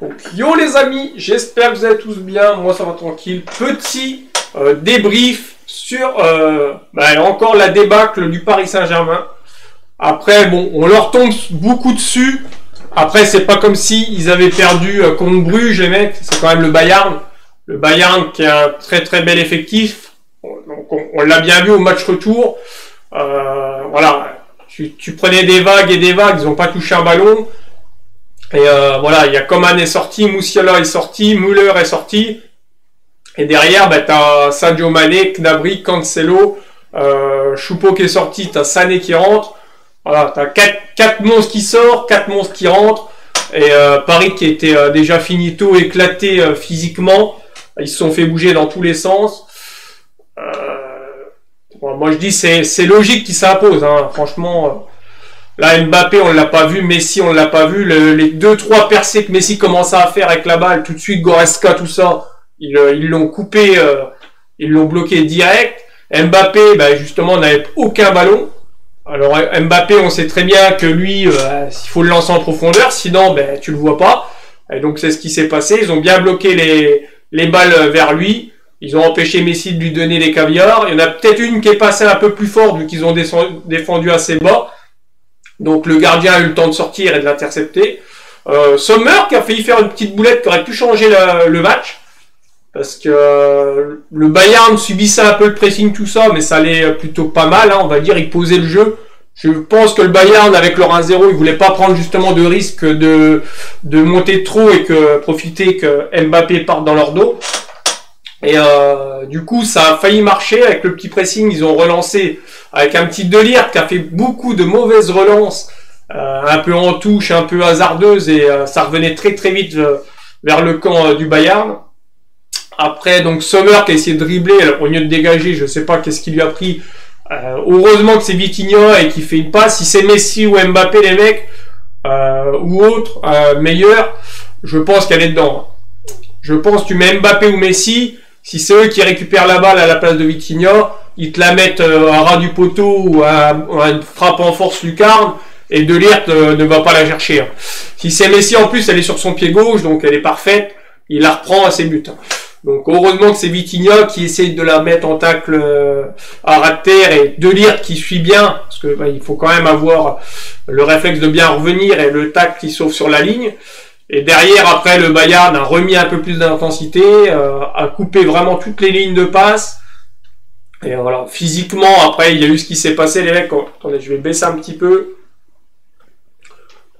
Donc yo les amis, j'espère que vous allez tous bien, moi ça va tranquille. Petit euh, débrief sur euh, bah, encore la débâcle du Paris Saint-Germain. Après bon, on leur tombe beaucoup dessus. Après c'est pas comme si ils avaient perdu euh, contre Bruges les mecs, c'est quand même le Bayern. Le Bayern qui a un très très bel effectif. Donc on, l'a bien vu au match retour. Voilà, tu, tu, prenais des vagues et des vagues, ils n'ont pas touché un ballon. Et euh, voilà, il y a Coman est sorti, Moussiala est sorti, Müller est sorti. Et derrière, bah, tu as Sadio Mane, Knabry, Cancelo, euh, Choupo qui est sorti, tu as Sané qui rentre. Voilà, tu as 4, quatre monstres qui sortent, 4 monstres qui rentrent. Et euh, Paris qui était euh, déjà finito, éclaté euh, physiquement. Ils se sont fait bouger dans tous les sens. moi je dis c'est logique qui s'impose. Hein. Franchement, Là, Mbappé, on l'a pas vu. Messi, on l'a pas vu. les deux, trois percées que Messi commençait à faire avec la balle, tout de suite, Goreska, tout ça, ils euh, l'ont coupé, euh, ils l'ont bloqué direct. Mbappé, bah, justement, n'avait aucun ballon. Alors Mbappé, on sait très bien que lui, euh, il faut le lancer en profondeur, sinon, ben, tu le vois pas. Et donc c'est ce qui s'est passé. Ils ont bien bloqué les, les balles vers lui. Ils ont empêché Messi de lui donner les caviars. Il y en a peut-être une qui est passée un peu plus fort vu qu'ils ont défendu assez bas. Donc le gardien a eu le temps de sortir et de l'intercepter. Euh, Sommer qui a failli faire une petite boulette qui aurait pu changer le match. Parce que euh, le Bayern subissait un peu le pressing, tout ça, mais ça allait plutôt pas mal, hein, on va dire, il posait le jeu. Je pense que le Bayern, avec leur 1-0, il voulait pas prendre justement de risque de, de monter trop et que profiter que Mbappé parte dans leur dos. Et euh, du coup, ça a failli marcher avec le petit pressing. Ils ont relancé avec un petit Delire qui a fait beaucoup de mauvaises relances, euh, un peu en touche, un peu hasardeuse, et euh, ça revenait très très vite vers le camp du Bayern. Après, donc Sommer qui a essayé de dribbler, au lieu de dégager, je sais pas qu'est-ce qui lui a pris. heureusement que c'est Vitinha et qui fait une passe. Si c'est Messi ou Mbappé, les mecs, ou autre, meilleur, je pense qu'elle est dedans. Je pense tu mets Mbappé ou Messi, si c'est eux qui récupèrent la balle à la place de Vitinha, ils te la mettent euh, à ras du poteau ou à, une frappe en force lucarne et De euh, ne va pas la chercher. Hein. Si c'est Messi en plus, elle est sur son pied gauche, donc elle est parfaite, il la reprend à ses buts. Hein. Donc heureusement que c'est Vitinha qui essaie de la mettre en tacle euh, à ras de terre et De qui suit bien, parce que bah, il faut quand même avoir le réflexe de bien revenir et le tacle qui sauve sur la ligne. Et derrière, après, le Bayern a remis un peu plus d'intensité, euh, a coupé vraiment toutes les lignes de passe. Et voilà, physiquement, après, il y a eu ce qui s'est passé, les mecs. Attendez, je vais baisser un petit peu.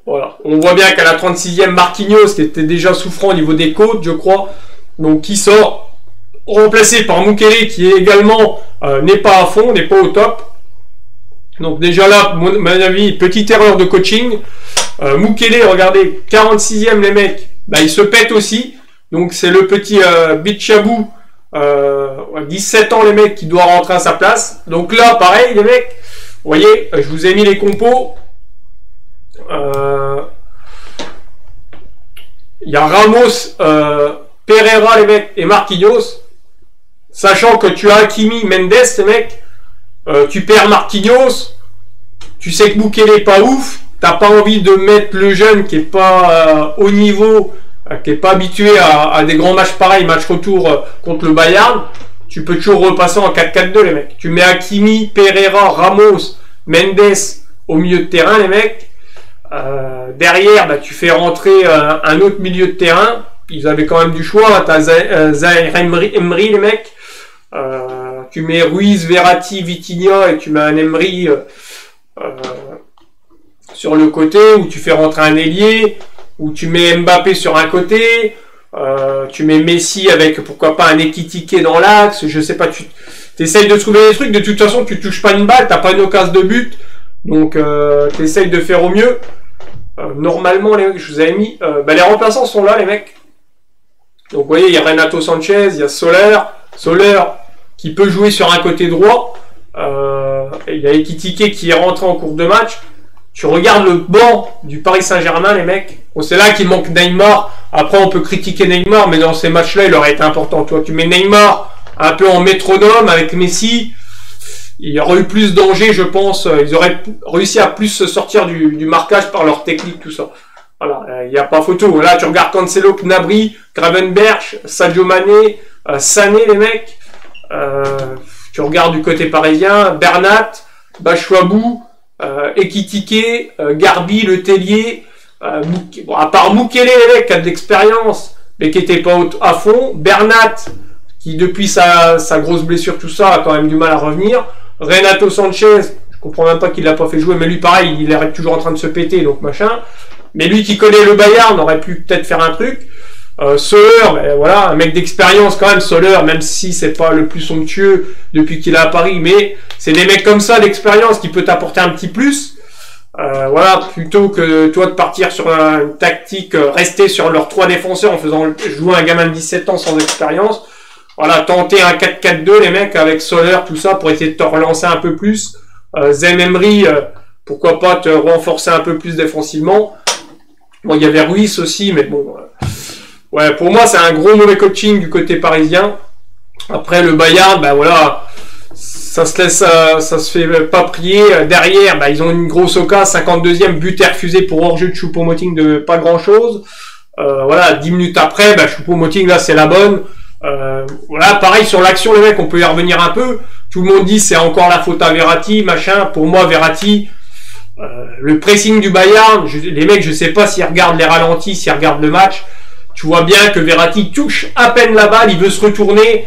Voilà, on voit bien qu'à la 36e, Marquinhos, qui était déjà souffrant au niveau des côtes, je crois, donc qui sort, remplacé par Mukele, qui également euh, n'est pas à fond, n'est pas au top. Donc déjà là, mon, mon avis, petite erreur de coaching. Euh, regardez, 46e les mecs, bah, il se pète aussi. Donc c'est le petit euh, Bichabou, euh, 17 ans les mecs, qui doit rentrer à sa place. Donc là, pareil les mecs, vous voyez, je vous ai mis les compos. Euh, il y a Ramos, euh, Pereira les mecs et Marquinhos. Sachant que tu as Hakimi, Mendes les mecs, tu perds Marquinhos, tu sais que Mukele est pas ouf, t'as pas envie de mettre le jeune qui est pas euh, au niveau, euh, qui est pas habitué à, des grands matchs pareils, match retour euh, contre le Bayern, tu peux toujours repasser en 4-4-2 les mecs. Tu mets Hakimi, Pereira, Ramos, Mendes au milieu de terrain les mecs. derrière, bah, tu fais rentrer un autre milieu de terrain. Ils avaient quand même du choix. T'as Zaire Emery, les mecs. tu mets Ruiz, Verratti, Vitinha et tu mets un Emery sur le côté, où tu fais rentrer un ailier, où tu mets Mbappé sur un côté, euh, tu mets Messi avec pourquoi pas un équitiqué dans l'axe, je sais pas, tu essayes de trouver des trucs, de toute façon tu touches pas une balle, t'as pas une occasion de but, donc euh, tu essayes de faire au mieux. Euh, normalement, les, je vous avais mis, bah, les remplaçants sont là les mecs. Donc vous voyez, il y a Renato Sanchez, il y a Soler, Soler qui peut jouer sur un côté droit. il y a Ekitike qui est rentré en cours de match. Tu regardes le banc du Paris Saint-Germain, les mecs. c'est là qu'il manque Neymar. Après, on peut critiquer Neymar, mais dans ces matchs-là, il aurait été important. Toi, tu mets Neymar un peu en métronome avec Messi. Il aurait eu plus danger, je pense. Ils auraient réussi à plus se sortir du, marquage par leur technique, tout ça. Voilà, il n'y a pas photo. Là, tu regardes Cancelo, Gnabry, Gravenberch, Sadio Mané, Sané, les mecs. tu regardes du côté parisien, Bernat, Bachouabou, Ekitike, Garbi, Le Tellier, bon, à part Moukele, qui a de l'expérience, mais qui était pas à fond, Bernat, qui depuis sa, sa grosse blessure, tout ça, a quand même du mal à revenir. Renato Sanchez, je comprends même pas qu'il l'a pas fait jouer, mais lui pareil, il est toujours en train de se péter, donc machin. Mais lui qui connaît le Bayern aurait pu peut-être faire un truc. Euh, Soler, voilà, un mec d'expérience quand même, Soler, même si c'est pas le plus somptueux depuis qu'il est à Paris, mais c'est des mecs comme ça d'expérience qui peut t'apporter un petit plus. Euh, voilà, plutôt que toi de partir sur une tactique, euh, rester sur leurs trois défenseurs en faisant jouer un gamin de 17 ans sans expérience. Voilà, tenter un 4-4-2 les mecs avec Soler, tout ça pour essayer de te relancer un peu plus. Euh, Zem Emery, euh, pourquoi pas te renforcer un peu plus défensivement. Bon, il y avait Ruiz aussi, mais bon. Ouais, pour moi, c'est un gros mauvais coaching du côté parisien. Après, le Bayern, ben voilà, ça se laisse, ça se fait pas prier. Derrière, ben, ils ont une grosse oca, 52e, but refusé pour hors-jeu de Choupo-Moting de pas grand-chose. voilà, 10 minutes après, ben, Choupo-Moting, là, c'est la bonne. Euh, voilà, pareil sur l'action, les mecs, on peut y revenir un peu. Tout le monde dit c'est encore la faute à Verratti, machin. Pour moi, Verratti, euh, le pressing du Bayern, les mecs, je sais pas s'ils regardent les ralentis, s'ils regardent le match. Tu vois bien que Verratti touche à peine la balle, il veut se retourner.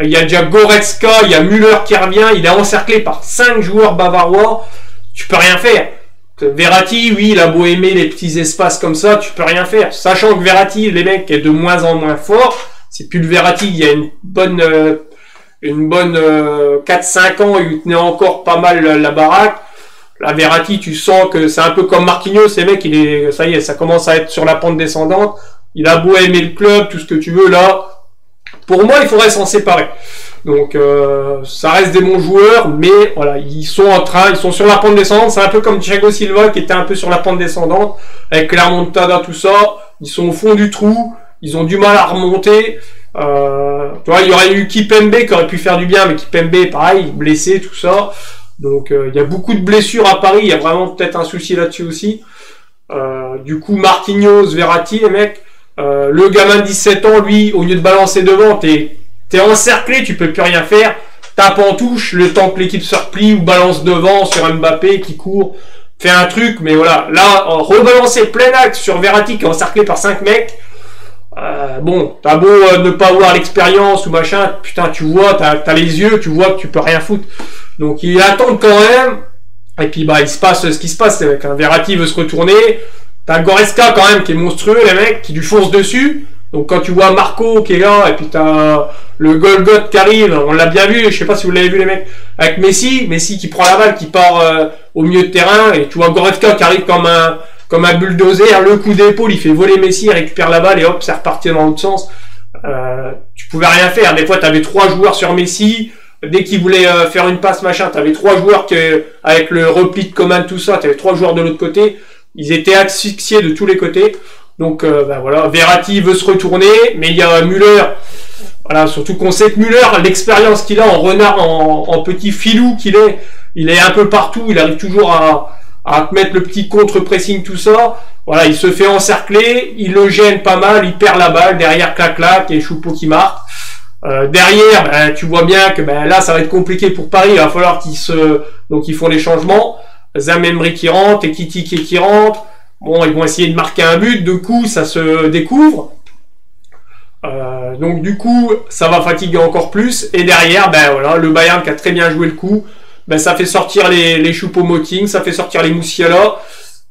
Il y a déjà Goretzka, il y a Müller qui revient, il est encerclé par cinq joueurs bavarois. Tu peux rien faire. Verratti, oui, il a beau aimer les petits espaces comme ça, tu peux rien faire. Sachant que Verratti, les mecs, est de moins en moins fort c'est plus le Verratti, il y a une bonne, euh, une bonne 4-5 euh, ans, il tenait encore pas mal la, baraque. La Verratti, tu sens que c'est un peu comme Marquinhos, ces mecs, il est, ça y est, ça commence à être sur la pente descendante. Il a beau aimer le club, tout ce que tu veux là. Pour moi, il faudrait s'en séparer. Donc, euh, ça reste des bons joueurs, mais voilà, ils sont en train, ils sont sur la pente descendante. C'est un peu comme Thiago Silva qui était un peu sur la pente descendante avec la remontada, tout ça. Ils sont au fond du trou. Ils ont du mal à remonter. Euh, tu vois, il y aurait eu Kipembe qui aurait pu faire du bien, mais Kipembe, pareil, blessé, tout ça. Donc euh, il y a beaucoup de blessures à Paris, il y a vraiment peut-être un souci là-dessus aussi. Euh, du coup, Marquinhos, Verratti, les mecs, le gamin de 17 ans, lui, au lieu de balancer devant, t'es es encerclé, tu peux plus rien faire. Tape en touche, le temps que l'équipe se replie ou balance devant sur Mbappé qui court, fait un truc, mais voilà. Là, rebalancer plein axe sur Verratti qui est encerclé par 5 mecs, euh, bon, t'as beau euh, ne pas avoir l'expérience ou machin, putain, tu vois, t'as as les yeux, tu vois que tu peux rien foutre. Donc il attend quand même. Et puis bah il se passe ce qui se passe, avec un Verratti veut se retourner. T'as Goreska quand même qui est monstrueux, les mecs, qui lui fonce dessus. Donc quand tu vois Marco qui est là, et puis t'as le Golgot qui arrive, on l'a bien vu, je sais pas si vous l'avez vu les mecs, avec Messi, Messi qui prend la balle, qui part euh, au milieu de terrain, et tu vois Goretzka qui arrive comme un, comme un bulldozer, le coup d'épaule, il fait voler Messi, il récupère la balle et hop, ça repartit dans l'autre sens. Euh, tu pouvais rien faire. Des fois, tu avais trois joueurs sur Messi. Dès qu'il voulait euh, faire une passe, machin, tu avais trois joueurs qui, avec le repli de commande, tout ça, tu avais trois joueurs de l'autre côté. Ils étaient asphyxiés de tous les côtés. Donc, euh, ben voilà, Verratti veut se retourner, mais il y a Müller. Voilà, surtout qu'on sait que Müller, l'expérience qu'il a en renard, en, petit filou qu'il est, il est un peu partout, il arrive toujours à, à mettre le petit contre-pressing, tout ça. Voilà, il se fait encercler, il le gêne pas mal, il perd la balle, derrière clac-clac, et Choupeau qui marque. Euh, derrière, ben, tu vois bien que ben, là, ça va être compliqué pour Paris, il va falloir qu'ils se... Donc ils font les changements. Zamemri qui rentre, et Kitty qui rentre. Bon, ils vont essayer de marquer un but, de coup, ça se découvre. Euh, donc du coup, ça va fatiguer encore plus. Et derrière, ben voilà, le Bayern qui a très bien joué le coup ben, ça fait sortir les, les Choupo-Moting, ça fait sortir les Moussiala,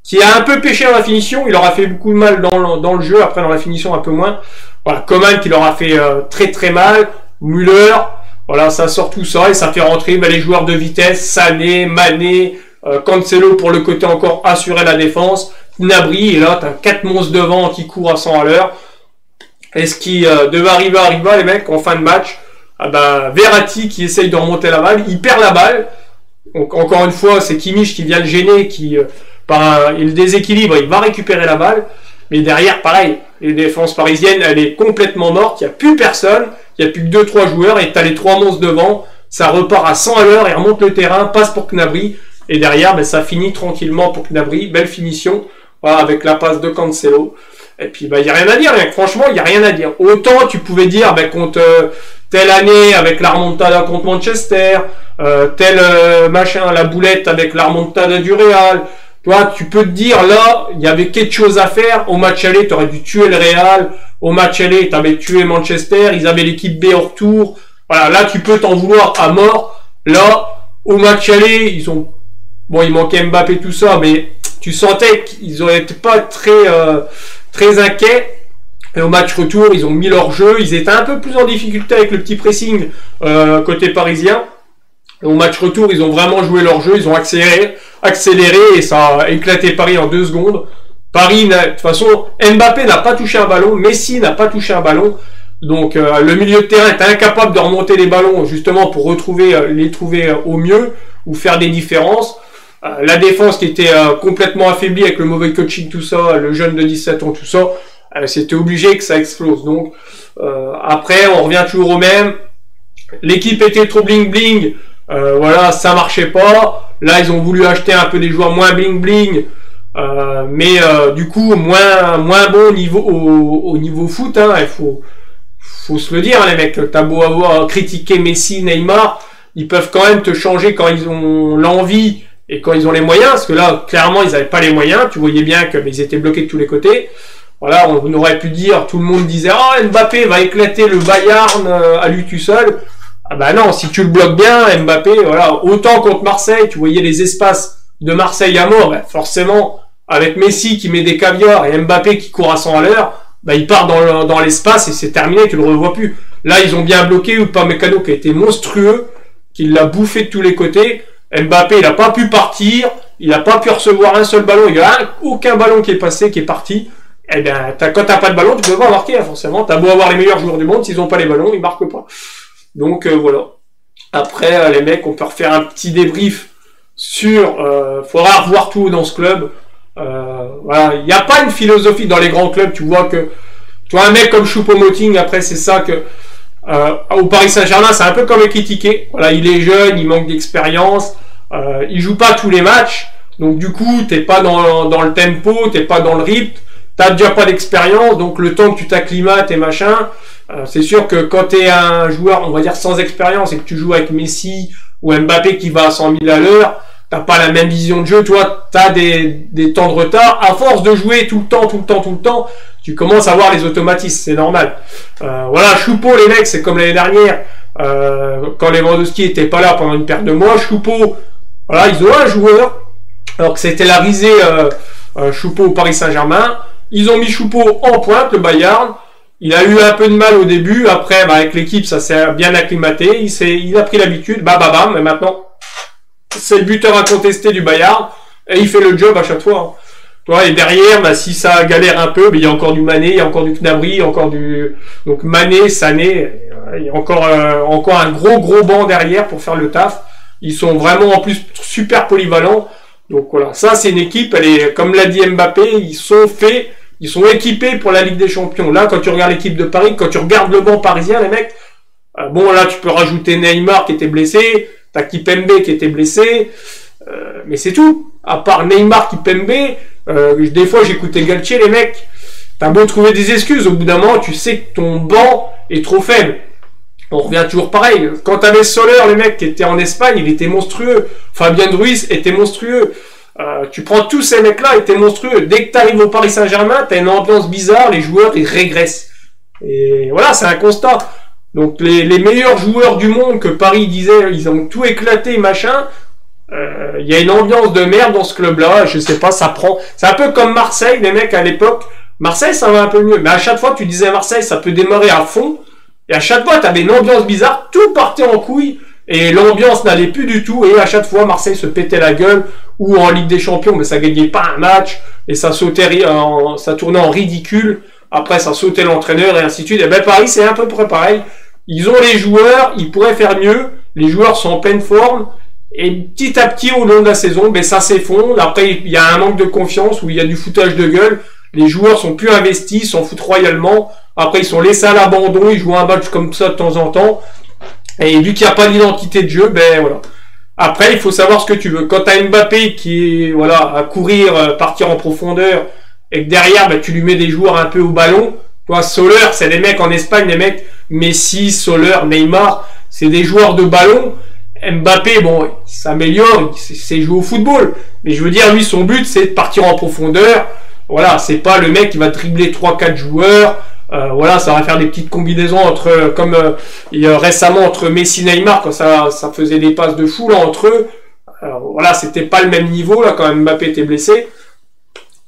qui a un peu pêché dans la finition. Il aura fait beaucoup de mal dans le, dans le jeu, après dans la finition un peu moins. Voilà, Coman qui leur a fait euh, très très mal. Müller, voilà, ça sort tout ça et ça fait rentrer ben, les joueurs de vitesse, Sané, Mané, euh, Cancelo pour le côté encore assurer la défense. Nabri, et là, t'as quatre monstres devant qui courent à 100 à l'heure. Et ce qui euh, devait arriver, arriva, les mecs, en fin de match? Ah ben, Verratti qui essaye de remonter la balle, il perd la balle. Donc encore une fois, c'est Kimmich qui vient le gêner, qui euh, par il déséquilibre, il va récupérer la balle. Mais derrière, pareil, les défenses parisiennes, elle est complètement morte, il n'y a plus personne, il n'y a plus que 2-3 joueurs, et tu as les trois monstres devant, ça repart à 100 à l'heure, et remonte le terrain, passe pour Knabry, et derrière, ben, ça finit tranquillement pour Knabry, belle finition. avec la passe de Cancelo. Et puis, il n'y a rien à dire, franchement, il n'y a rien à dire. Autant tu pouvais dire, bah, contre euh, telle année avec la remontada contre Manchester, euh, tel euh, machin, la boulette avec la remontada du Real. Toi, tu peux te dire, là, il y avait quelque chose à faire. Au match aller, tu aurais dû tuer le Real. Au match aller, tu avais tué Manchester. Ils avaient l'équipe B au retour. Voilà, là, tu peux t'en vouloir à mort. Là, au match aller, ils ont... Bon, il manquait Mbappé, tout ça, mais tu sentais qu'ils n'étaient pas très, euh, très inquiets. Et au match retour, ils ont mis leur jeu. Ils étaient un peu plus en difficulté avec le petit pressing euh, côté parisien. Et au match retour, ils ont vraiment joué leur jeu. Ils ont accéléré, accéléré et ça a éclaté Paris en deux secondes. Paris, de toute façon, Mbappé n'a pas touché un ballon. Messi n'a pas touché un ballon. Donc euh, le milieu de terrain est incapable de remonter les ballons justement pour retrouver euh, les trouver euh, au mieux ou faire des différences. La défense qui était complètement affaiblie avec le mauvais coaching tout ça, le jeune de 17 ans tout ça, c'était obligé que ça explose. Donc après on revient toujours au même. L'équipe était trop bling bling, voilà ça marchait pas. Là ils ont voulu acheter un peu des joueurs moins bling bling. mais du coup moins moins bon au niveau au, niveau foot hein, il faut faut se le dire, les mecs. T'as beau avoir critiqué Messi, Neymar, ils peuvent quand même te changer quand ils ont l'envie et quand ils ont les moyens. Parce que là, clairement, ils n'avaient pas les moyens. Tu voyais bien qu'ils étaient bloqués de tous les côtés. Voilà, on aurait pu dire, tout le monde disait, oh, Mbappé va éclater le Bayern euh, à lui tout seul. Ah bah non, si tu le bloques bien, Mbappé, voilà, autant contre Marseille, tu voyais les espaces de Marseille à mort, bah forcément, avec Messi qui met des caviars et Mbappé qui court à 100 à l'heure, bah, il part dans, l'espace et c'est terminé, tu le revois plus. Là, ils ont bien bloqué ou pas Mécano qui a été monstrueux, qui l'a bouffé de tous les côtés. Mbappé, il n'a pas pu partir, il n'a pas pu recevoir un seul ballon, il n'y a aucun ballon qui est passé, qui est parti. Eh bien, as, quand t'as pas de ballon, tu peux pas marquer, forcément. T'as beau avoir les meilleurs joueurs du monde, s'ils n'ont pas les ballons, ils marquent pas. Donc euh, voilà. Après, euh, les mecs, on peut refaire un petit débrief sur. Euh, faudra revoir tout dans ce club. Euh, voilà, il n'y a pas une philosophie dans les grands clubs. Tu vois que, tu vois un mec comme Choupo-Moting. Après, c'est ça que au Paris Saint-Germain, c'est un peu comme critiqué. Voilà, il est jeune, il manque d'expérience, euh, il joue pas tous les matchs. Donc du coup, t'es pas dans, dans le tempo, t'es pas dans le rythme, t'as déjà pas d'expérience. Donc le temps que tu t'acclimates et machin, euh, c'est sûr que quand t'es un joueur, on va dire sans expérience, et que tu joues avec Messi ou Mbappé qui va à 100 000 à l'heure, t'as pas la même vision de jeu, toi, t'as des, des temps de retard. À force de jouer tout le temps, tout le temps, tout le temps, tu commences à voir les automatismes, c'est normal. Euh, voilà, Choupo, les mecs, c'est comme l'année dernière, euh, quand Lewandowski était pas là pendant une paire de mois, Choupo, voilà, ils ont un joueur, alors que c'était la risée euh, euh, Choupo au Paris Saint-Germain. Ils ont mis Choupo en pointe, le Bayern. Il a eu un peu de mal au début, après, bah, avec l'équipe, ça s'est bien acclimaté. Il, il a pris l'habitude, bah, bah, bam, mais maintenant, c'est le buteur incontesté du Bayard et il fait le job à chaque fois. Toi, et derrière, bah, si ça galère un peu, bah, il y a encore du Mané, il y a encore du Knabry, il y a encore du donc Mané, Sané, il y a encore euh, encore un gros gros banc derrière pour faire le taf. Ils sont vraiment en plus super polyvalents. Donc voilà, ça c'est une équipe, elle est comme l'a dit Mbappé, ils sont faits, ils sont équipés pour la Ligue des Champions. Là, quand tu regardes l'équipe de Paris, quand tu regardes le banc parisien, les mecs, euh, bon là tu peux rajouter Neymar qui était blessé, T'as Kipembe qui était blessé, euh, mais c'est tout. À part Neymar, Kipembe, euh, des fois j'écoutais Galtier, les mecs. T'as beau trouver des excuses, au bout d'un moment, tu sais que ton banc est trop faible. On revient toujours pareil. Quand t'avais Soler, les mecs qui était en Espagne, il était monstrueux. Fabien Ruiz était monstrueux. Euh, tu prends tous ces mecs-là, ils étaient monstrueux. Dès que t'arrives au Paris Saint-Germain, t'as une ambiance bizarre, les joueurs ils régressent. Et voilà, c'est un constat. Donc les, meilleurs joueurs du monde que Paris disait, ils ont tout éclaté, machin. Euh, il y a une ambiance de merde dans ce club-là. Je sais pas, ça prend. C'est un peu comme Marseille, les mecs à l'époque. Marseille, ça va un peu mieux. Mais à chaque fois tu disais Marseille, ça peut démarrer à fond. Et à chaque fois, tu avais une ambiance bizarre. Tout partait en couille. Et l'ambiance n'allait plus du tout. Et à chaque fois, Marseille se pétait la gueule. Ou en Ligue des Champions, mais ça gagnait pas un match. Et ça sautait, ça tournait en ridicule. Après, ça sautait l'entraîneur et ainsi de suite. Et ben Paris, c'est un peu près pareil. Ils ont les joueurs, ils pourraient faire mieux. Les joueurs sont en pleine forme. Et petit à petit, au long de la saison, ben, ça s'effondre. Après, il y a un manque de confiance où il y a du foutage de gueule. Les joueurs sont plus investis, s'en foutent royalement. Après, ils sont laissés à l'abandon, ils jouent un match comme ça de temps en temps. Et vu qu'il n'y a pas d'identité de jeu, ben voilà. Après, il faut savoir ce que tu veux. Quand tu as Mbappé qui est voilà, à courir, euh, partir en profondeur, et que derrière, bah, tu lui mets des joueurs un peu au ballon, toi, Soler, c'est des mecs en Espagne, des mecs Messi, Soler, Neymar, c'est des joueurs de ballon. Mbappé, bon, il s'améliore, c'est jouer au football. Mais je veux dire, lui, son but, c'est de partir en profondeur. Voilà, c'est pas le mec qui va dribbler 3-4 joueurs. Euh, voilà, ça va faire des petites combinaisons entre, comme euh, récemment entre Messi et Neymar, quand ça, ça faisait des passes de fou là entre eux. voilà, c'était pas le même niveau là quand Mbappé était blessé.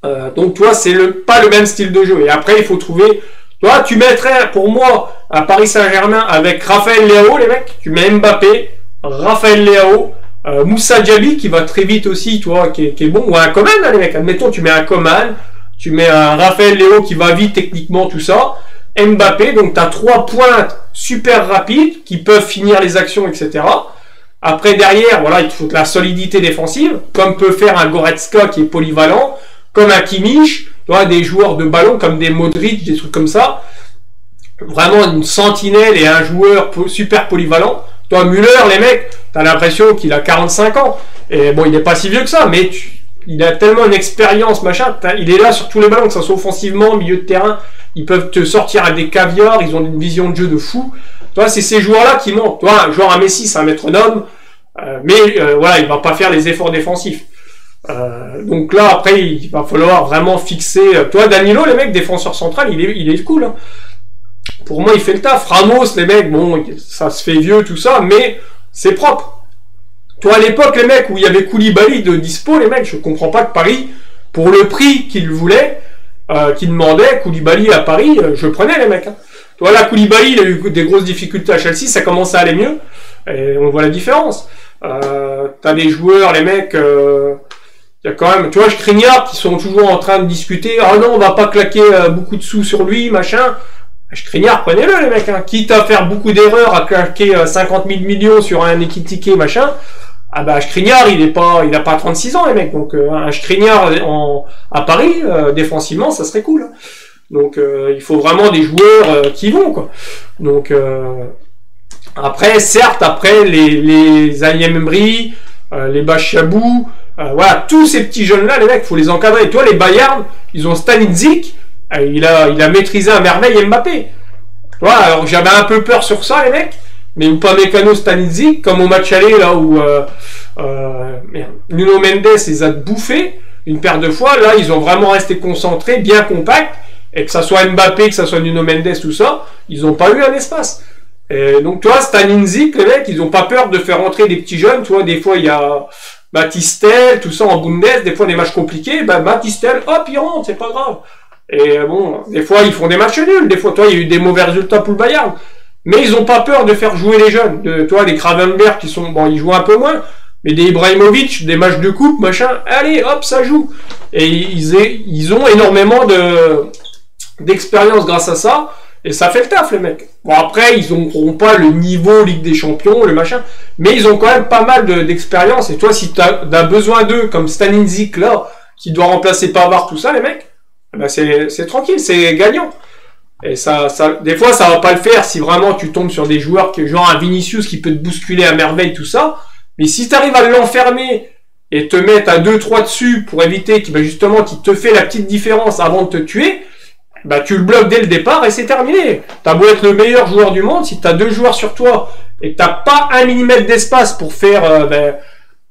Euh, donc toi, c'est pas le même style de jeu. Et après, il faut trouver. Toi, tu mettrais pour moi à Paris Saint-Germain avec Raphaël Léao, les mecs. Tu mets Mbappé, Raphaël Léao, euh, Moussa Diaby qui va très vite aussi, toi, qui est, bon, ou un Coman, les mecs. Admettons, tu mets un Coman, tu mets un Raphaël Léao qui va vite techniquement, tout ça. Mbappé, donc tu as trois pointes super rapides qui peuvent finir les actions, etc. Après, derrière, voilà, il faut de la solidité défensive, comme peut faire un Goretzka qui est polyvalent comme un Kimmich, tu des joueurs de ballon comme des Modric, des trucs comme ça. Vraiment une sentinelle et un joueur super polyvalent. Toi, Müller, les mecs, t'as l'impression qu'il a 45 ans. Et bon, il n'est pas si vieux que ça, mais il a tellement une expérience, machin. Il est là sur tous les ballons, que ce soit offensivement, milieu de terrain. Ils peuvent te sortir à des caviars, ils ont une vision de jeu de fou. Toi, c'est ces joueurs-là qui montent. Toi, un à Messi, c'est un métronome. Euh, mais euh, voilà, il va pas faire les efforts défensifs. Euh, donc là, après, il va falloir vraiment fixer. Euh, toi, Danilo, les mecs, défenseur central, il est, il est cool. Hein. Pour moi, il fait le taf. Ramos, les mecs, bon, ça se fait vieux, tout ça, mais c'est propre. Toi, à l'époque, les mecs, où il y avait Koulibaly de dispo, les mecs, je comprends pas que Paris, pour le prix qu'il voulait, euh, qu'il demandait, Koulibaly à Paris, euh, je prenais les mecs. Hein. Toi, là, Koulibaly, il a eu des grosses difficultés à Chelsea, ça commence à aller mieux, et on voit la différence. Euh, T'as des joueurs, les mecs, euh, y a quand même, tu vois, je Skriniar qui sont toujours en train de discuter. Ah non, on va pas claquer euh, beaucoup de sous sur lui, machin. Skriniar, prenez-le, les mecs. Hein. Quitte à faire beaucoup d'erreurs, à claquer 50 euh, 000 millions sur un équitiqué, machin. Ah bah, Skriniar, il est pas, il pas 36 ans, les mecs. Donc, euh, un Skriniar en, à Paris, défensivement, ça serait cool. Donc, il faut vraiment des joueurs qui vont, quoi. Donc, après, certes, après, les, les Ayem les Bachabou, euh, voilà, tous ces petits jeunes-là, les mecs, faut les encadrer. Et toi, les Bayern, ils ont Stanitzik, euh, il, a, maîtrisé à merveille Mbappé. Voilà, alors j'avais un peu peur sur ça, les mecs, mais pas Mécano Stanitzik, comme au match aller, là où euh, Nuno Mendes les a bouffés une paire de fois. Là, ils ont vraiment resté concentrés, bien compacts, et que ça soit Mbappé, que ça soit Nuno Mendes, tout ça, ils n'ont pas eu un espace. Et donc, tu vois, Staninzik, les mecs, ils n'ont pas peur de faire rentrer des petits jeunes. Tu vois, des fois, il y a Batistel, tout ça en Bundes, des fois des matchs compliqués, bah Batistel, hop, il rentre, c'est pas grave. Et bon, des fois ils font des matchs nuls, des fois toi il y a eu des mauvais résultats pour le Bayern. Mais ils ont pas peur de faire jouer les jeunes. De, toi, les Kravenberg qui sont, bon, ils jouent un peu moins, mais des Ibrahimovic, des matchs de coupe, machin, allez, hop, ça joue. Et ils, ont énormément de, d'expérience grâce à ça. Et ça fait le taf, les mecs. Bon, après, ils n'auront pas le niveau Ligue des Champions, le machin, mais ils ont quand même pas mal d'expérience. et toi, si tu as, besoin d'eux, comme Staninzik, là, qui doit remplacer Pavard, tout ça, les mecs, ben c'est tranquille, c'est gagnant. Et ça, ça, des fois, ça va pas le faire si vraiment tu tombes sur des joueurs, qui, genre un Vinicius qui peut te bousculer à merveille, tout ça. Mais si tu arrives à l'enfermer et te mettre à 2-3 dessus pour éviter qu'il, ben qu'il te fait la petite différence avant de te tuer, bah tu le bloques dès le départ et c'est terminé. T'as beau être le meilleur joueur du monde, si t'as deux joueurs sur toi et que t'as pas un millimètre d'espace pour faire, euh, ben,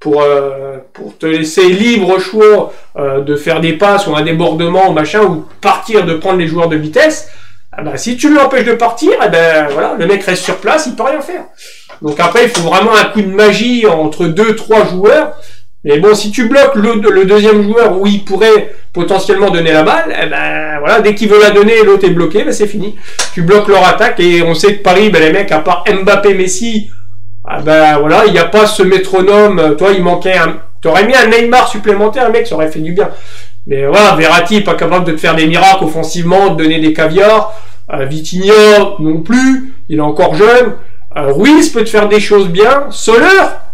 pour, euh, pour te laisser libre choix euh, de faire des passes ou un débordement ou machin ou partir de prendre les joueurs de vitesse, ah bah, si tu l'empêches de partir, eh ben voilà, le mec reste sur place, il peut rien faire. Donc après, il faut vraiment un coup de magie entre deux, trois joueurs mais bon, si tu bloques le, deuxième joueur où il pourrait potentiellement donner la balle, eh ben voilà, dès qu'il veut la donner, l'autre est bloqué, ben c'est fini. Tu bloques leur attaque et on sait que Paris, ben les mecs, à part Mbappé, Messi, ah ben voilà, il n'y a pas ce métronome. Toi, il manquait un. T'aurais mis un Neymar supplémentaire, mec, ça aurait fait du bien. Mais voilà, Verratti pas capable de te faire des miracles offensivement, de donner des caviars. Euh, non plus, il est encore jeune. Euh, Ruiz peut te faire des choses bien. Soler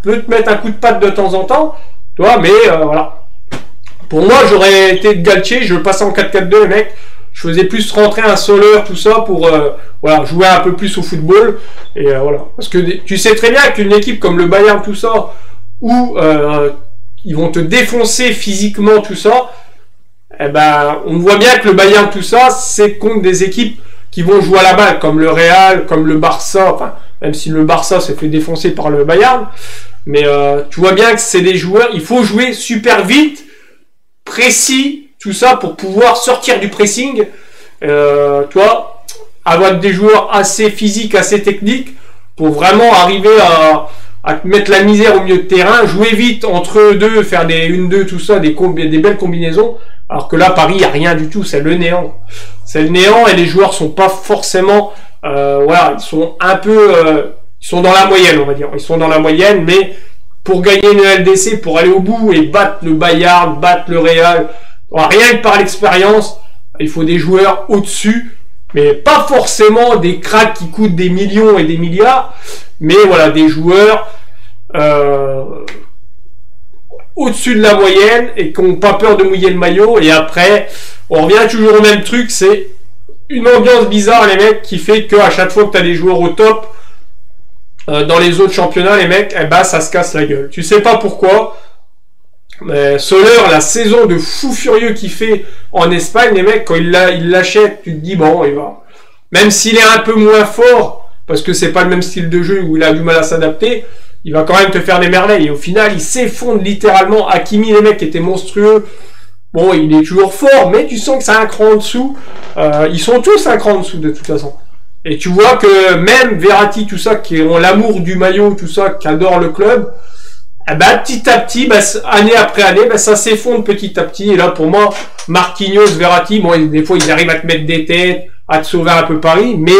peut te mettre un coup de patte de temps en temps mais euh, voilà. Pour moi, j'aurais été de Galtier, je passais en 4-4-2, les mecs. Je faisais plus rentrer un soleur, tout ça, pour euh, voilà, jouer un peu plus au football. Et euh, voilà. Parce que tu sais très bien qu'une équipe comme le Bayern, tout ça, où ils vont te défoncer physiquement tout ça, eh ben, on voit bien que le Bayern, tout ça, c'est contre des équipes qui vont jouer à la balle, comme le Real, comme le Barça, enfin, même si le Barça s'est fait défoncer par le Bayern. Mais euh, tu vois bien que c'est des joueurs, il faut jouer super vite, précis, tout ça, pour pouvoir sortir du pressing. Euh, tu vois, avoir des joueurs assez physiques, assez techniques, pour vraiment arriver à, mettre la misère au milieu de terrain, jouer vite entre eux deux, faire des 1-2, tout ça, des, des belles combinaisons. Alors que là, Paris, il n'y a rien du tout, c'est le néant. C'est le néant et les joueurs sont pas forcément, euh, voilà, ils sont un peu, euh, ils sont dans la moyenne, on va dire. Ils sont dans la moyenne, mais pour gagner une LDC, pour aller au bout et battre le Bayard, battre le Real, rien que par l'expérience, il faut des joueurs au-dessus, mais pas forcément des cracks qui coûtent des millions et des milliards, mais voilà, des joueurs euh, au-dessus de la moyenne et qui n'ont pas peur de mouiller le maillot. Et après, on revient toujours au même truc, c'est une ambiance bizarre, les mecs, qui fait qu'à chaque fois que tu as des joueurs au top, euh, dans les autres championnats, les mecs, eh ben, ça se casse la gueule. Tu sais pas pourquoi. Mais Soler, la saison de fou furieux qu'il fait en Espagne, les mecs, quand il l'achète, tu te dis, bon, il va. Même s'il est un peu moins fort, parce que c'est pas le même style de jeu où il a du mal à s'adapter, il va quand même te faire des merveilles. Et au final, il s'effondre littéralement. Hakimi, les mecs, étaient monstrueux. Bon, il est toujours fort, mais tu sens que c'est un cran en dessous. Euh, ils sont tous un cran en dessous, de toute façon. Et tu vois que même Verratti, tout ça, qui ont l'amour du maillot, tout ça, qui adore le club, eh ben, petit à petit, ben, année après année, ben, ça s'effondre petit à petit. Et là, pour moi, Marquinhos, Verratti, bon, des fois, ils arrivent à te mettre des têtes, à te sauver un peu Paris, mais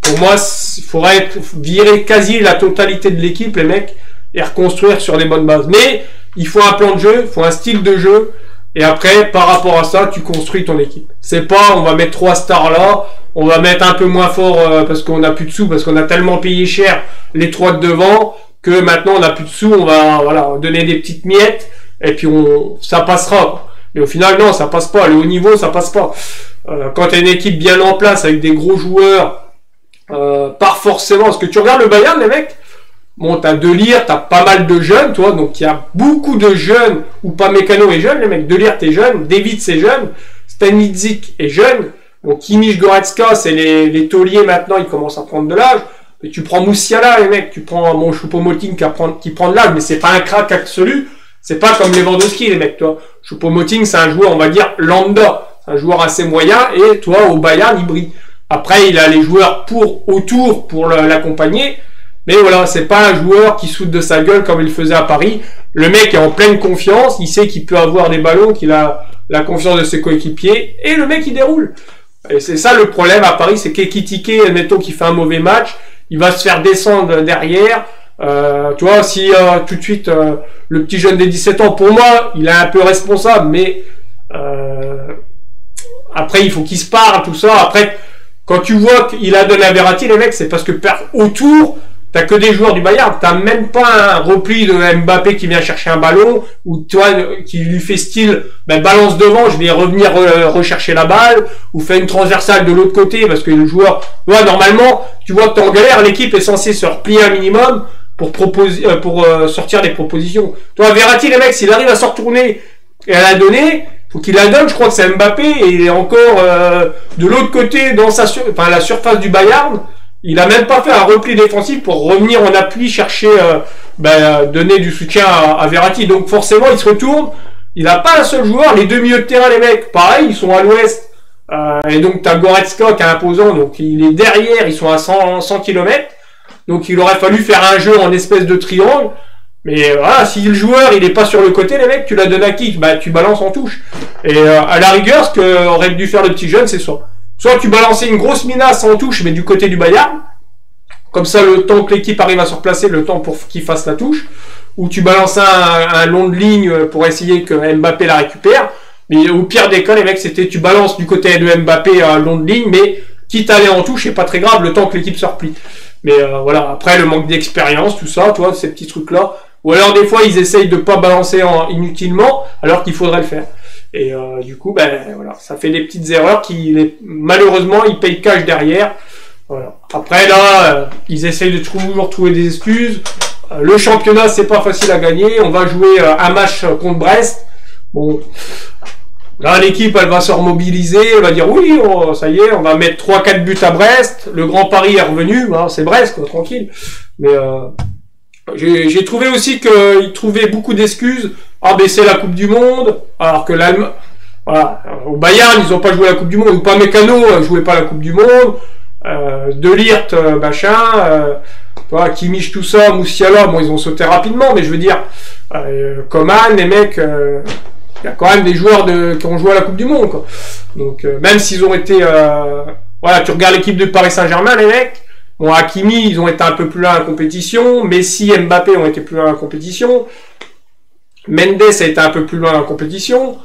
pour moi, il faudrait virer quasi la totalité de l'équipe, les mecs, et reconstruire sur des bonnes bases. Mais il faut un plan de jeu, il faut un style de jeu, et après, par rapport à ça, tu construis ton équipe. C'est pas, on va mettre trois stars là, on va mettre un peu moins fort euh, parce qu'on a plus de sous, parce qu'on a tellement payé cher les trois de devant que maintenant on a plus de sous, on va voilà donner des petites miettes et puis on, ça passera. Mais au final, non, ça passe pas. Le haut niveau, ça passe pas. Euh, quand tu as une équipe bien en place avec des gros joueurs euh, pas forcément, parce que tu regardes le Bayern, les mecs, bon, t'as De Lire, t'as pas mal de jeunes, toi, donc il y a beaucoup de jeunes, ou pas Mécano est jeune, les mecs, De Lire, t'es jeune, David, c'est jeune, Stanitzik est jeune, donc Kimmich Goretzka, c'est les, les tauliers maintenant, ils commencent à prendre de l'âge, tu prends Moussiala, les mecs, tu prends mon Choupo-Moting qui, qui prend de l'âge, mais c'est pas un crack absolu, c'est pas comme Lewandowski, les mecs, toi. Choupo-Moting, c'est un joueur, on va dire, lambda, un joueur assez moyen, et toi, au Bayern, il brille. Après, il a les joueurs pour autour pour l'accompagner. Mais voilà, c'est pas un joueur qui saute de sa gueule comme il faisait à Paris. Le mec est en pleine confiance, il sait qu'il peut avoir des ballons, qu'il a la confiance de ses coéquipiers, et le mec il déroule. Et c'est ça le problème à Paris, c'est qu'Ekitike, admettons qu'il fait un mauvais match, il va se faire descendre derrière. Euh, tu vois, si euh, tout de suite euh, le petit jeune des 17 ans, pour moi, il est un peu responsable, mais après il faut qu'il se parle, tout ça. Après, quand tu vois qu'il a donné à Verratti, les mecs, c'est parce que autour, t'as que des joueurs du Bayern. T'as même pas un repli de Mbappé qui vient chercher un ballon, ou toi, qui lui fait style, ben, balance devant, je vais revenir rechercher la balle, ou fait une transversale de l'autre côté, parce que le joueur, ouais, normalement, tu vois que t'es en galère, l'équipe est censée se replier un minimum pour proposer, euh, pour euh, sortir des propositions. Toi, Verratti, les mecs, s'il arrive à se retourner et à la donner, faut qu'il la donne, je crois que c'est Mbappé, et il est encore euh, de l'autre côté dans sa enfin, la surface du Bayern. Il a même pas fait un repli défensif pour revenir en appui, chercher, euh, ben, donner du soutien à, Verratti. Donc forcément, il se retourne. Il n'a pas un seul joueur. Les deux milieux de terrain, les mecs, pareil, ils sont à l'ouest. Euh, et donc tu as Goretzka qui est imposant, donc il est derrière, ils sont à 100, 100 km. Donc il aurait fallu faire un jeu en espèce de triangle. Mais voilà, si le joueur il est pas sur le côté, les mecs, tu la donnes à qui? Bah tu balances en touche. Et euh, à la rigueur, ce qu'aurait dû faire le petit jeune, c'est soit soit tu balançais une grosse menace en touche, mais du côté du Bayern, comme ça le temps que l'équipe arrive à se replacer, le temps pour qu'il fasse la touche, ou tu balançais un, long de ligne pour essayer que Mbappé la récupère. Mais au pire des cas, les mecs, c'était tu balances du côté de Mbappé un long de ligne, mais quitte à aller en touche, c'est pas très grave le temps que l'équipe se replie. Mais euh, voilà, après le manque d'expérience, tout ça, toi, ces petits trucs-là, ou alors des fois ils essayent de pas balancer en, inutilement alors qu'il faudrait le faire. Et euh, du coup, ben voilà, ça fait des petites erreurs qui malheureusement ils payent cash derrière. Voilà. Après là, euh, ils essayent de toujours trouver des excuses. le championnat, c'est pas facile à gagner. On va jouer un match contre Brest. Bon, Là, l'équipe, elle va se remobiliser, elle va dire oui, ça y est, on va mettre 3-4 buts à Brest. Le Grand Paris est revenu, c'est Brest, quoi, tranquille. Mais euh, j'ai trouvé aussi qu'ils trouvaient beaucoup d'excuses. C'est la Coupe du Monde, alors que l'Allemagne... Voilà, au Bayern, ils n'ont pas joué la Coupe du Monde, ou pas Mécano, ne jouait pas la Coupe du Monde. Euh, de Lirt, euh, machin, euh, Kimmich, tout ça, Moussiala, bon, ils ont sauté rapidement, mais je veux dire, euh, Coman, les mecs, euh, il y a quand même des joueurs de, qui ont joué à la Coupe du Monde. Quoi. Donc euh, même s'ils ont été... Euh, voilà, tu regardes l'équipe de Paris Saint-Germain, les mecs. Bon, Hakimi, ils ont été un peu plus loin en compétition. Messi, Mbappé ont été plus loin en compétition. Mendes a été un peu plus loin en compétition.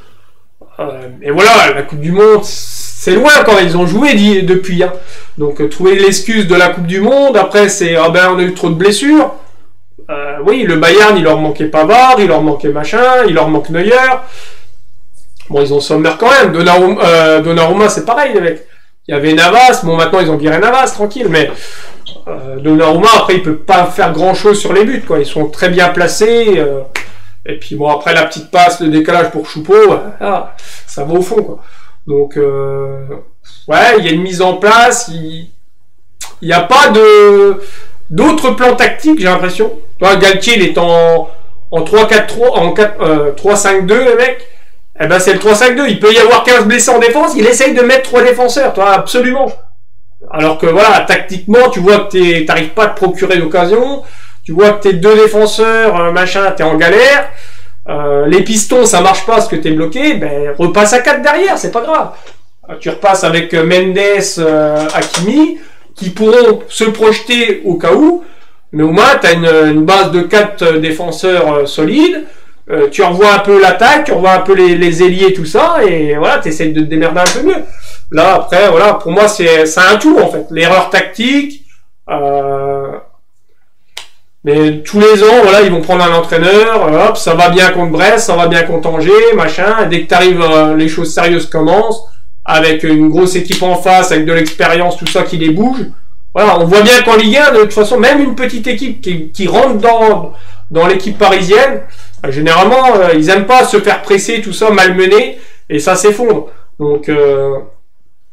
Euh, et voilà, la Coupe du Monde, c'est loin quand ils ont joué depuis. Hein. Donc trouver l'excuse de la Coupe du Monde, après c'est ah ben on a eu trop de blessures. Euh, oui, le Bayern, il leur manquait Pavard, il leur manquait machin, il leur manque Neuer. Bon, ils ont Sommer quand même. Donnarumma, euh, Donnarumma c'est pareil, les mecs. Il y avait Navas, bon, maintenant ils ont viré Navas, tranquille, mais euh, Donnarumma, après, il peut pas faire grand chose sur les buts, quoi. Ils sont très bien placés. Et puis, bon, après, la petite passe, le décalage pour Choupeau, ah, ça va au fond, quoi. Donc, euh, ouais, il y a une mise en place, il n'y a pas de d'autres plans tactiques, j'ai l'impression. Toi, Galtier, il est en, en 3-4-3, en 3-5-2, euh, le mec. Eh ben, c'est le 3-5-2. Il peut y avoir 15 blessés en défense. Il essaye de mettre trois défenseurs, toi, absolument. Alors que voilà, tactiquement, tu vois que t'arrives pas à te procurer d'occasion. Tu vois que tes deux défenseurs, euh, machin, t'es en galère. Euh, les pistons, ça marche pas parce que t'es bloqué. Ben, repasse à 4 derrière, c'est pas grave. Tu repasses avec Mendes, Hakimi qui pourront se projeter au cas où, mais au moins tu as une, base de quatre défenseurs euh, solides, euh, tu revois un peu l'attaque, tu revois un peu les, les ailiers, tout ça, et voilà, tu de te démerder un peu mieux. Là, après, voilà, pour moi, c'est un tout, en fait. L'erreur tactique, euh, mais tous les ans, voilà, ils vont prendre un entraîneur, hop, ça va bien contre Brest, ça va bien contre Angers, machin, dès que tu arrives, les choses sérieuses commencent, avec une grosse équipe en face, avec de l'expérience, tout ça qui les bouge. Voilà, on voit bien qu'en Ligue 1, de toute façon, même une petite équipe qui, qui rentre dans, dans l'équipe parisienne, euh, généralement, euh, ils aiment pas se faire presser, tout ça, malmener, et ça s'effondre. Donc, euh,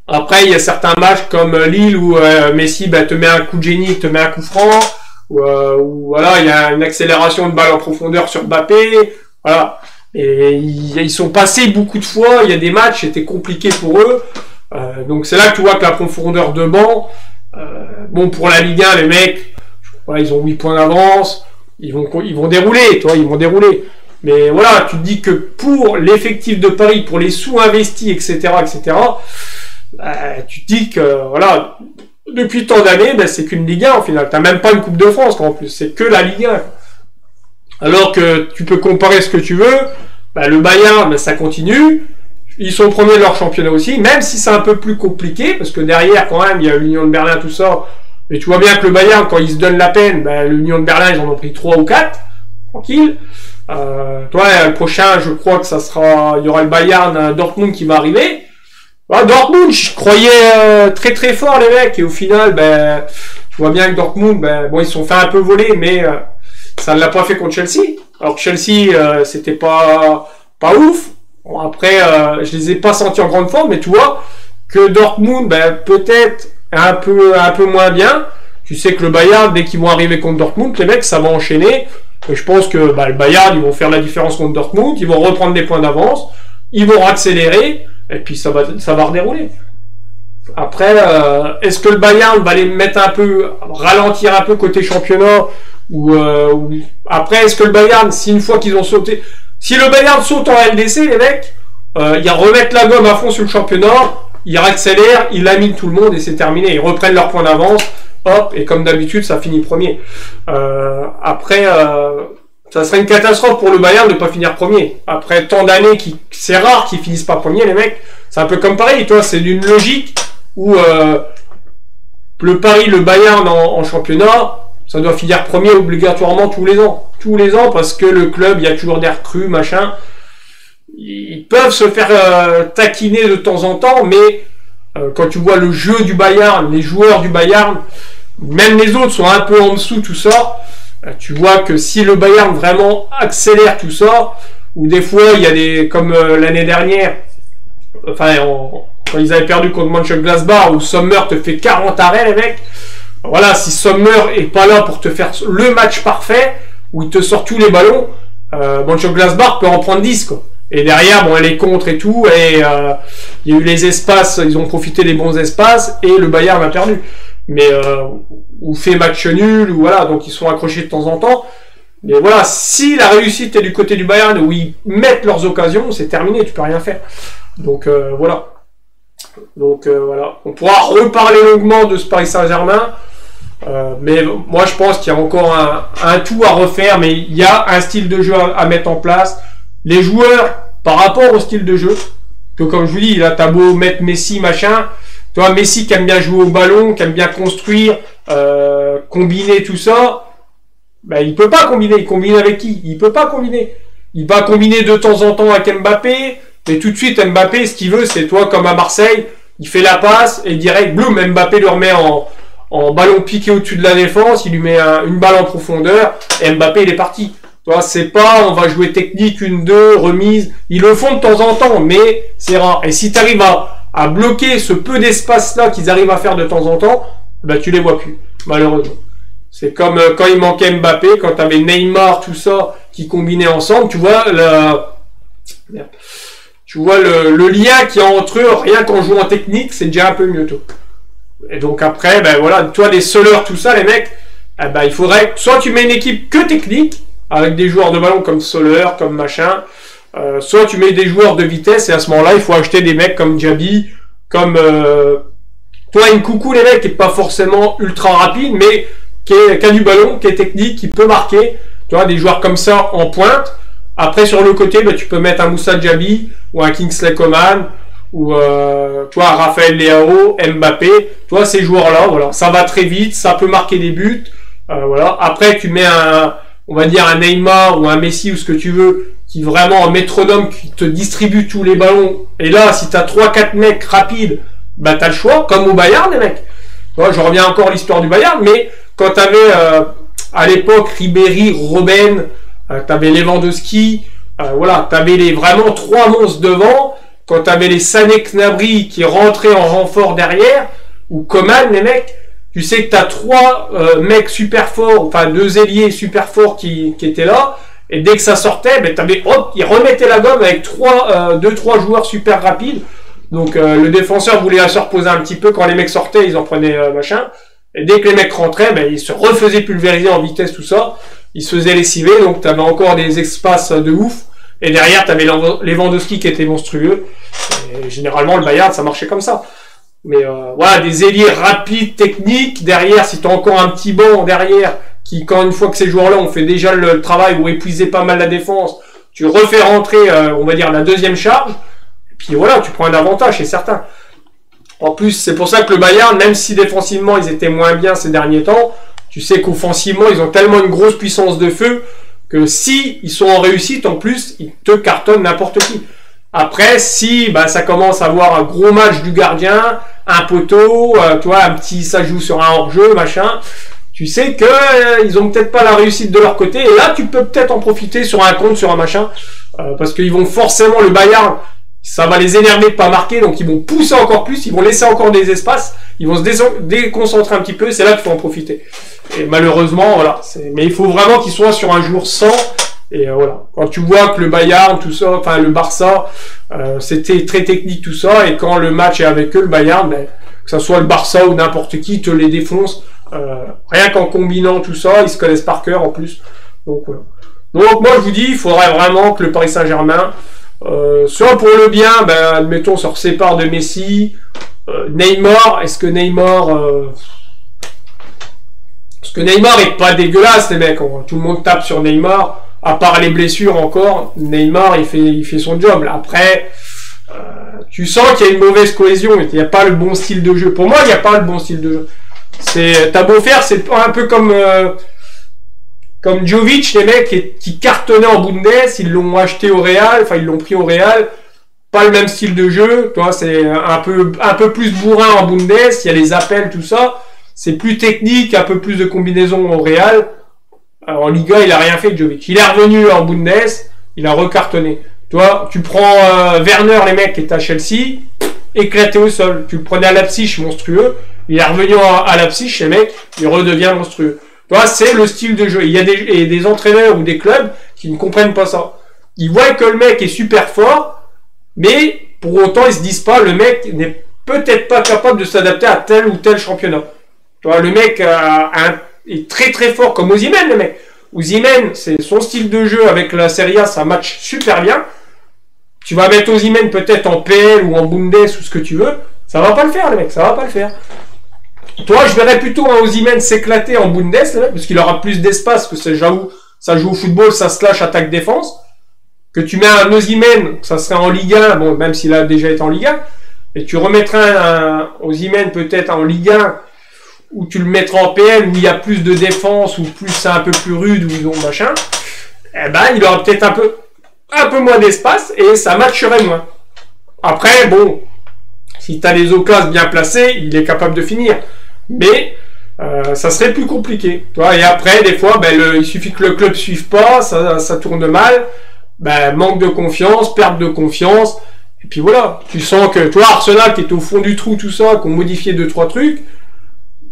après, il y a certains matchs comme Lille où Messi bah, te met un coup de génie, te met un coup franc, ou voilà, il y a une accélération de balle en profondeur sur Mbappé, voilà. Et ils, sont passés beaucoup de fois, il y a des matchs, c'était compliqué pour eux. Euh, donc c'est là que tu vois que la profondeur de banc, euh, bon pour la Ligue 1, les mecs, voilà, ils ont 8 points d'avance, ils vont, ils vont dérouler, toi, ils vont dérouler. Mais voilà, tu te dis que pour l'effectif de Paris, pour les sous-investis, etc., etc., bah, tu te dis que voilà, depuis tant d'années, bah, c'est qu'une Ligue 1 au final. T'as même pas une Coupe de France en plus, c'est que la Ligue 1. Alors que tu peux comparer ce que tu veux, bah, le Bayern, bah, ça continue. Ils sont premiers leur championnat aussi, même si c'est un peu plus compliqué, parce que derrière, quand même, il y a l'Union de Berlin, tout ça. Mais tu vois bien que le Bayern, quand ils se donnent la peine, bah, l'Union de Berlin, ils en ont pris 3 ou 4. Tranquille. Euh, toi, le prochain, je crois que ça sera, il y aura le Bayern euh, Dortmund qui va arriver. Dortmund, je croyais euh, très très fort les mecs, et au final, ben, tu vois bien que Dortmund, ben, ils se sont fait un peu voler, mais euh, ça ne l'a pas fait contre Chelsea. Alors que Chelsea, euh, c'était pas pas ouf. Après, je les ai pas sentis en grande forme, mais tu vois que Dortmund, ben, peut-être un peu moins bien. Tu sais que le Bayern, dès qu'ils vont arriver contre Dortmund, les mecs, ça va enchaîner. Je pense que bah, le Bayern, ils vont faire la différence contre Dortmund, ils vont reprendre des points d'avance, ils vont accélérer, et puis ça va ça va redérouler. Après, euh, est-ce que le Bayern va les mettre un peu, ralentir un peu côté championnat ou, euh, après, est-ce que le Bayern, si une fois qu'ils ont sauté, si le Bayern saute en LDC, les mecs, euh, ils remettent la gomme à fond sur le championnat, ils accélèrent, ils laminent tout le monde et c'est terminé. Ils reprennent leur point d'avance, hop, et comme d'habitude, ça finit premier. Euh, après, euh, ça serait une catastrophe pour le Bayern de ne pas finir premier. Après tant d'années, qui, c'est rare qu'ils finissent pas premier, les mecs. C'est un peu comme pareil, toi, c'est d'une logique où euh, le Paris, le Bayern en championnat, ça doit finir premier obligatoirement tous les ans. Tous les ans, parce que le club, il y a toujours des recrues, machin. Ils peuvent se faire euh, taquiner de temps en temps, mais euh, quand tu vois le jeu du Bayern, les joueurs du Bayern, même les autres sont un peu en dessous, tout ça. Euh, tu vois que si le Bayern vraiment accélère tout ça, ou des fois il y a des comme euh, l'année dernière, enfin quand ils avaient perdu contre Mönchengladbach où Sommer te fait 40 arrêts les mecs. Voilà, si Sommer est pas là pour te faire le match parfait où il te sort tous les ballons, euh, Mönchengladbach peut en prendre 10 quoi. Et derrière, bon, elle est contre et tout, et euh, il y a eu les espaces, ils ont profité des bons espaces, et le Bayern a perdu. Mais euh, ou fait match nul, ou voilà, donc ils sont accrochés de temps en temps. Mais voilà, si la réussite est du côté du Bayern, où ils mettent leurs occasions, c'est terminé, tu peux rien faire. Donc euh, voilà. Donc euh, voilà, on pourra reparler longuement de ce Paris Saint-Germain. Euh, mais moi je pense qu'il y a encore un, un, tout à refaire, mais il y a un style de jeu à mettre en place les joueurs, par rapport au style de jeu, que comme je vous dis, là, t'as beau mettre Messi, machin, toi, Messi qui aime bien jouer au ballon, qui aime bien construire, euh, combiner tout ça, ben, il peut pas combiner. Il combine avec qui? Il peut pas combiner. Il va combiner de temps en temps avec Mbappé, mais tout de suite, Mbappé, ce qu'il veut, c'est toi, comme à Marseille, il fait la passe, et direct, boum, Mbappé le remet en, en ballon piqué au-dessus de la défense, il lui met une balle en profondeur, et Mbappé, il est parti. Toi, c'est pas on va jouer technique, une, deux, remise. Ils le font de temps en temps, mais c'est rare. Et si tu arrives à, bloquer ce peu d'espace-là qu'ils arrivent à faire de temps en temps, bah tu les vois plus, malheureusement. C'est comme euh, quand il manquait Mbappé, quand tu avais Neymar, tout ça, qui combinaient ensemble, tu vois, le, tu vois le, lien qu'il y a entre eux, rien qu'en jouant technique, c'est déjà un peu mieux tout. Et donc après, ben voilà, toi les soleurs, tout ça, les mecs, eh ben, il faudrait, soit tu mets une équipe que technique, avec des joueurs de ballon comme Soler, comme machin. Euh, soit tu mets des joueurs de vitesse et à ce moment-là, il faut acheter des mecs comme Diaby, comme euh, toi, une coucou les mecs qui est pas forcément ultra rapide, mais qui, a du ballon, qui est technique, qui peut marquer. Tu vois, des joueurs comme ça en pointe. Après, sur le côté, bah, tu peux mettre un Moussa Diaby ou un Kingsley Coman ou euh, toi Raphaël Leao, Mbappé. Toi, ces joueurs-là, voilà, ça va très vite, ça peut marquer des buts. Euh, voilà. Après, tu mets un on va dire un Neymar ou un Messi ou ce que tu veux, qui vraiment un métronome qui te distribue tous les ballons. Et là, si tu as 3-4 mecs rapides, bah as le choix, comme au Bayern, les mecs. je reviens encore à l'histoire du Bayern, mais quand tu avais euh, à l'époque Ribéry, Robben, euh, tu avais Lewandowski, euh, voilà, tu avais les, vraiment trois monstres devant, quand tu avais les Sané Knabry qui rentraient en renfort derrière, ou Coman, les mecs, tu sais que tu as trois euh, mecs super forts, enfin deux ailiers super forts qui, qui étaient là, et dès que ça sortait, ben, avais, hop, ils remettaient la gomme avec trois, euh, deux, trois joueurs super rapides. Donc euh, le défenseur voulait se reposer un petit peu quand les mecs sortaient, ils en prenaient machin. Et dès que les mecs rentraient, ben, ils se refaisaient pulvériser en vitesse, tout ça. Ils se faisaient lessiver, donc tu avais encore des espaces de ouf. Et derrière, tu avais Lewandowski qui était monstrueux. Et généralement, le Bayard, ça marchait comme ça. Mais euh, voilà, des ailiers rapides, techniques. Derrière, si tu as encore un petit banc derrière, quand une fois que ces joueurs-là ont fait déjà le, travail ou épuisé pas mal la défense, tu refais rentrer, euh, on va dire, la deuxième charge. Puis voilà, tu prends un avantage, c'est certain. En plus, c'est pour ça que le Bayern, même si défensivement ils étaient moins bien ces derniers temps, tu sais qu'offensivement ils ont tellement une grosse puissance de feu que si ils sont en réussite, en plus, ils te cartonnent n'importe qui. Après, si bah, ça commence à avoir un gros match du gardien, un poteau, euh, toi, un petit, ça joue sur un hors-jeu, machin, tu sais que euh, ils ont peut-être pas la réussite de leur côté. Et là, tu peux peut-être en profiter sur un compte, sur un machin, euh, parce qu'ils vont forcément le Bayern, ça va les énerver de pas marquer, donc ils vont pousser encore plus, ils vont laisser encore des espaces, ils vont se déconcentrer un petit peu. C'est là qu'il faut en profiter. Et malheureusement, voilà. Mais il faut vraiment qu'ils soient sur un jour sans et euh, voilà, quand tu vois que le Bayern, tout ça, enfin le Barça, euh, c'était très technique tout ça, et quand le match est avec eux, le Bayern, ben, que ce soit le Barça ou n'importe qui, te les défonce. Euh, rien qu'en combinant tout ça, ils se connaissent par cœur en plus. Donc moi je vous dis, il faudrait vraiment que le Paris Saint-Germain, soit pour le bien, ben, admettons, se sépare de Messi, Neymar, est-ce que Neymar... Parce que Neymar est pas dégueulasse, les mecs. Tout le monde tape sur Neymar à part les blessures encore, Neymar, il fait, son job. Après, euh, tu sens qu'il y a une mauvaise cohésion, il n'y a pas le bon style de jeu. Pour moi, il n'y a pas le bon style de jeu. C'est, t'as beau faire, c'est un peu comme, euh, comme Jovic, les mecs qui, cartonnaient en Bundes, ils l'ont acheté au Real, enfin ils l'ont pris au Real. Pas le même style de jeu, toi, c'est un peu, un peu plus bourrin en Bundes, il y a les appels, tout ça. C'est plus technique, un peu plus de combinaison au Real. en Liga, il a rien fait, Jovic. Il est revenu en Bundes, il a recartonné. Toi, tu prends euh, Werner, les mecs, qui est à Chelsea, éclaté au sol. Tu le prenais à Leipzig, monstrueux. Il est revenu à, Leipzig, les mecs, il redevient monstrueux. Toi, c'est le style de jeu. Il y a des, entraîneurs ou des clubs qui ne comprennent pas ça. Ils voient que le mec est super fort, mais pour autant, ils se disent pas, le mec n'est peut-être pas capable de s'adapter à tel ou tel championnat. Toi, le mec est très très fort comme Ozymen, le mec. Ozymen, c'est son style de jeu avec la Serie A, ça match super bien. Tu vas mettre Ozymen peut-être en PL ou en Bundes ou ce que tu veux. Ça va pas le faire, le mec, ça va pas le faire. Toi, je verrais plutôt un Ozymen s'éclater en Bundes, parce qu'il aura plus d'espace que ça joue, au football, ça slash attaque-défense. Que tu mets un Ozymen, ça serait en Ligue 1, bon, même s'il a déjà été en Ligue 1, et tu remettrais un Ozymen peut-être en Ligue 1, où tu le mettras en PL, où il y a plus de défense, ou plus c'est un peu plus rude, ou ils ont machin, eh ben, il aura peut-être un peu un peu moins d'espace et ça matcherait moins. Après, bon, si tu as les occasions bien placées, il est capable de finir. Mais euh, ça serait plus compliqué. Toi, et après, des fois, ben, il suffit que le club suive pas, ça, ça tourne mal, ben, manque de confiance, perte de confiance. Et puis voilà, tu sens que toi, Arsenal qui est au fond du trou, tout ça, qu'on modifié deux, trois trucs,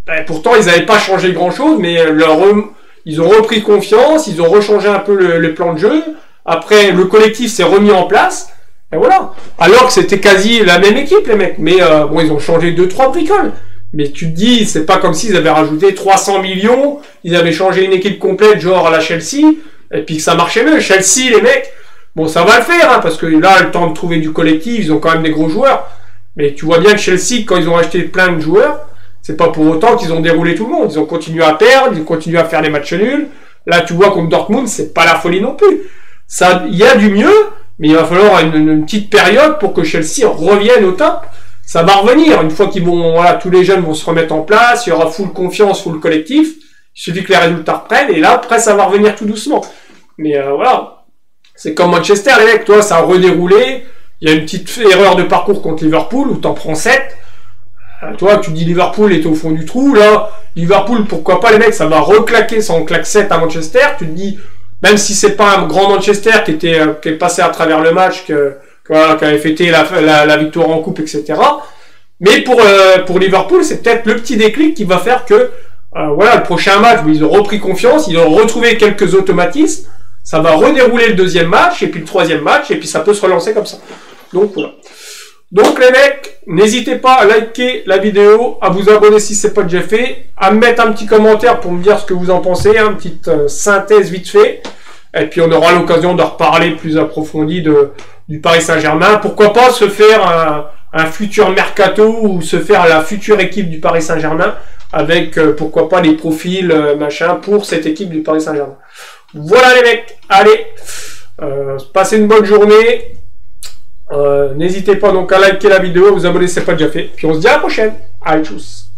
ben, pourtant ils n'avaient pas changé grand chose, mais leur, ils ont repris confiance, ils ont rechangé un peu le plan de jeu. Après, le collectif s'est remis en place. Et voilà. Alors que c'était quasi la même équipe, les mecs. Mais euh, bon, ils ont changé deux, trois bricoles. Mais tu te dis, c'est pas comme s'ils avaient rajouté 300 millions, ils avaient changé une équipe complète, genre à la Chelsea, et puis que ça marchait mieux. Chelsea, les mecs, bon, ça va le faire, hein, parce que là, le temps de trouver du collectif, ils ont quand même des gros joueurs. Mais tu vois bien que Chelsea, quand ils ont acheté plein de joueurs, c'est pas pour autant qu'ils ont déroulé tout le monde. Ils ont continué à perdre, ils ont continué à faire des matchs nuls. Là, tu vois contre Dortmund, c'est pas la folie non plus ça, il y a du mieux, mais il va falloir une, petite période pour que Chelsea revienne au top. Ça va revenir une fois qu'ils vont, voilà, tous les jeunes vont se remettre en place, il y aura full confiance, full collectif. Il suffit que les résultats reprennent et là, après, ça va revenir tout doucement. Mais euh, voilà, c'est comme Manchester, les mecs, toi, ça a redéroulé. Il y a une petite erreur de parcours contre Liverpool où t'en prends 7. Euh, toi, tu dis Liverpool est au fond du trou, là. Liverpool, pourquoi pas, les mecs, ça va reclaquer sans claque 7 à Manchester. Tu te dis, même si c'est pas un grand Manchester qui était euh, qui est passé à travers le match, que, qui avait fêté la, la, victoire en coupe, etc. Mais pour euh, pour Liverpool, c'est peut-être le petit déclic qui va faire que euh, voilà le prochain match, ils ont repris confiance, ils ont retrouvé quelques automatismes, ça va redérouler le deuxième match et puis le troisième match et puis ça peut se relancer comme ça. Donc voilà. Donc les mecs, n'hésitez pas à liker la vidéo, à vous abonner si c'est pas déjà fait, à me mettre un petit commentaire pour me dire ce que vous en pensez, hein, une petite euh, synthèse vite fait. Et puis on aura l'occasion de reparler plus approfondi de, du Paris Saint-Germain. Pourquoi pas se faire un, un, futur mercato ou se faire la future équipe du Paris Saint-Germain avec euh, pourquoi pas les profils euh, machin pour cette équipe du Paris Saint-Germain. Voilà les mecs, allez, passez une bonne journée. Euh, n'hésitez pas donc à liker la vidéo, à vous abonner si ce n'est pas déjà fait. Puis on se dit à la prochaine. Allez, tchuss